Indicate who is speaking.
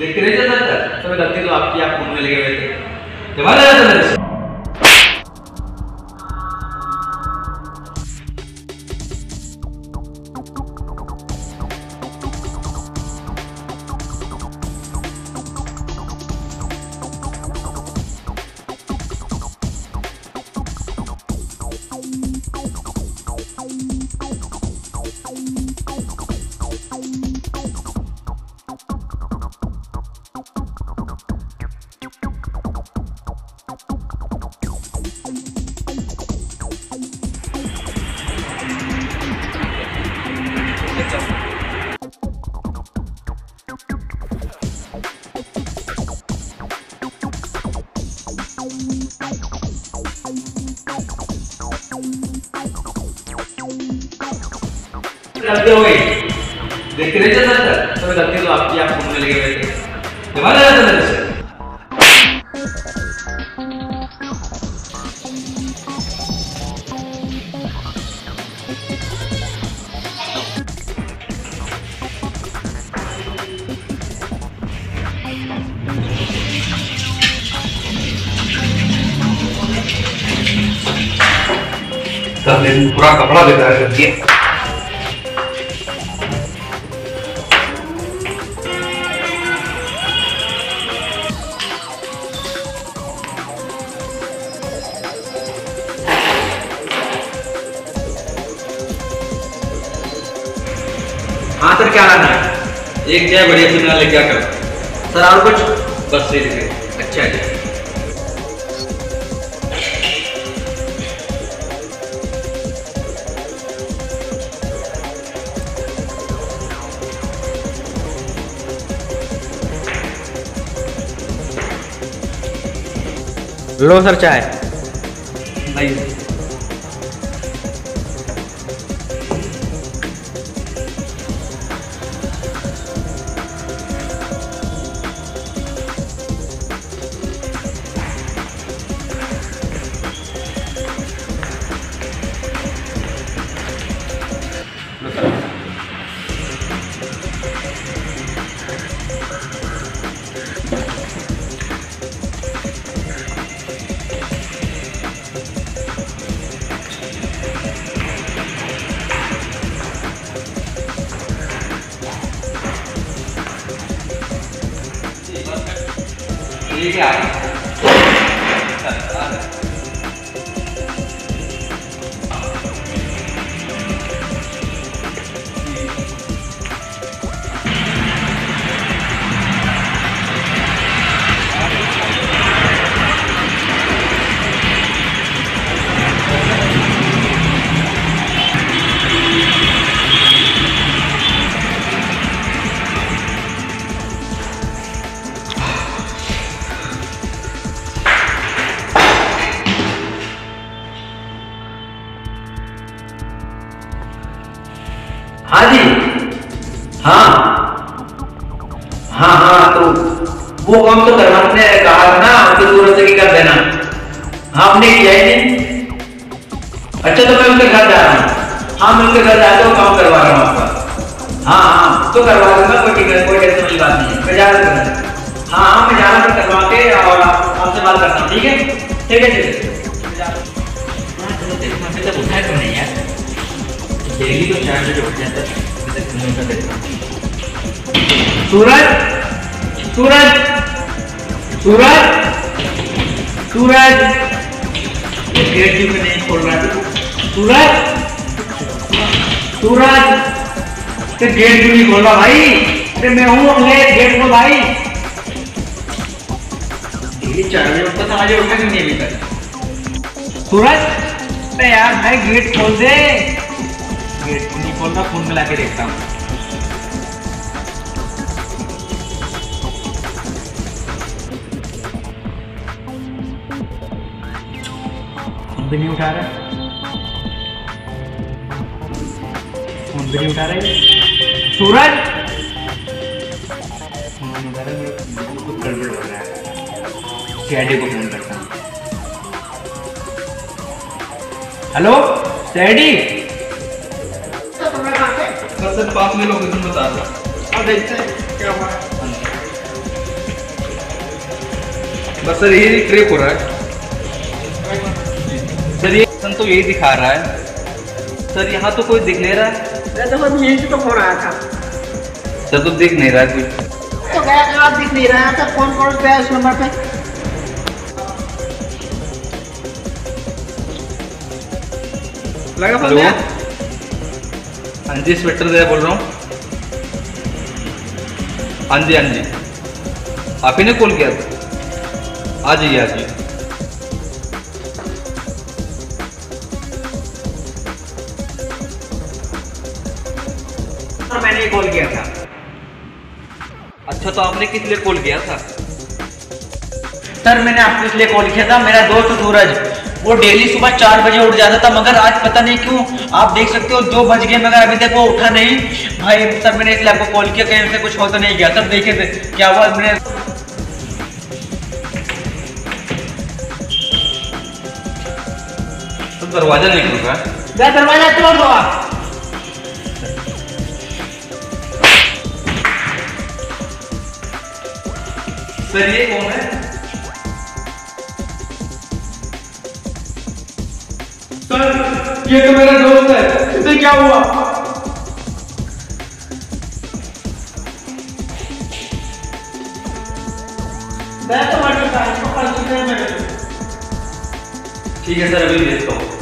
Speaker 1: देख के जाता सर गलती तो आपकी आप में लगे हुए थे। जवाब आ जाता मेरे से गलती हो गई देख के नहीं चल सकता तो गलती तो आपकी आप में लगे हुए थे। आ जाता मेरे
Speaker 2: पूरा कपड़ा बेकार कर
Speaker 1: हाँ सर क्या लाना है? एक चाय बढ़िया सी बना ले क्या कर सर और कुछ। बस ये लिखे अच्छा है जी।
Speaker 3: लो सर चाय।
Speaker 1: नहीं ठीक है
Speaker 3: हाँ जी हाँ। हाँ हाँ तो वो काम तो करवाने कहा था ना आपके सूरत से कर देना। हाँ आपने किया ही नहीं। अच्छा तो मैं उनके घर जा रहा हूँ। हाँ मैं उनके घर जाके वो काम करवा रहा हूँ आपका। हाँ हाँ तो करवा दूँगा कोई टिकट कोई टेंशन वाली बात नहीं है। मैं जा रहा हूँ हाँ हाँ मैं जा रहा हूँ करवा के और आपसे बात करता हूँ ठीक है? ठीक है ठीक है हाँ, डेली तो चार बजे उठ जाता है। सूरज सूरज सूरज सूरज। ये गेट भी नहीं खोल रहा था सूरज सूरज। ये गेट भी नहीं खोल रहा भाई। अरे मैं हूँ अगले गेट खोल भाई। ये चार बजे उठता था आज उठा क्यों नहीं अभी तक। सूरज यार भाई गेट खोल दे। खोल रहा फ़ोन मिला के देखता हूँ भी नहीं उठा रहा फ़ोन भी नहीं उठा रहे सूरज फ़ोन उठा रहा कुछ गड़बड़ हो रहा है सीआईडी को फ़ोन करता हूँ हेलो
Speaker 1: बस सर पाँच मिनट लोकेशन बता दो। अब देखते हैं क्या हुआ बस सर यही ट्रेप हो रहा है। सर ये सन तो यही दिखा रहा है। सर यहाँ तो कोई दिख नहीं रहा है।
Speaker 4: तो यहीं तो हो रहा था।
Speaker 1: सर तो दिख नहीं रहा है कुछ
Speaker 4: तो गया कहाँ दिख नहीं रहा था फ़ोन कॉल पे उस नंबर पे? लगा फ़ोन
Speaker 1: हाँ जी इंस्पेक्टर दया बोल रहा हूँ। हाँ जी हाँ जी। आप ही ने कॉल किया था? आ जाइए आ जाइए।
Speaker 3: मैंने कॉल किया था।
Speaker 1: अच्छा तो आपने किस लिए कॉल किया था?
Speaker 3: सर मैंने आपको इसलिए कॉल किया था। मेरा दोस्त सूरज। वो डेली सुबह चार बजे उठ जाता था मगर आज पता नहीं क्यों आप देख सकते हो दो बज गए मगर अभी तक वो उठा नहीं। भाई सर मैंने इसलिए आपको कॉल किया कहीं से कुछ हो तो नहीं गया सर देखे थे क्या हुआ मैंने
Speaker 1: तो दरवाज़ा नहीं खुल। रहा है
Speaker 4: दरवाज़ा तोड़ दो आप
Speaker 1: सर ये कौन है?
Speaker 4: ये तो मेरा दोस्त है इसे क्या हुआ? मैं तो है
Speaker 1: ठीक है सर अभी देखता हूँ।